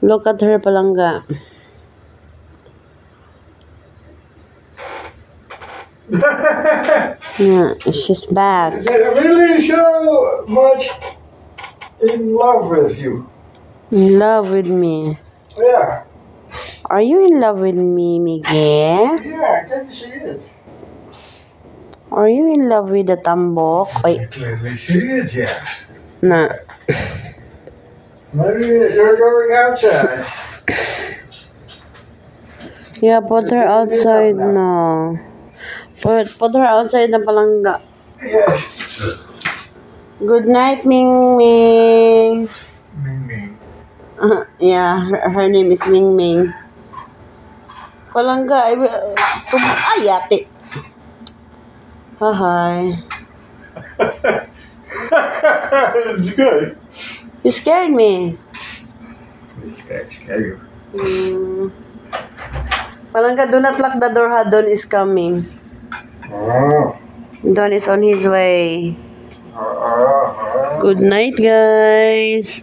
Look at her, palangga. Yeah, she's back. Is that really so much in love with you? In love with me. Yeah. Are you in love with me, Miguel? Yeah, I think she is. Are you in love with the tambok? Clearly she is, yeah. na. Maybe you're going outside. Yeah, put her outside na. Put, put her outside na palangga. Yes. Good night, Ming Ming. Ming Ming. Uh, yeah, her, her name is Ming Ming. Palangga, I will, tum, ay, ate. Hi. it's good. You scared me. This scared scary. Hmm. Palangga, do not lock the door ha. Don is coming. Oh. Don is on his way. Uh, uh. Good night, guys.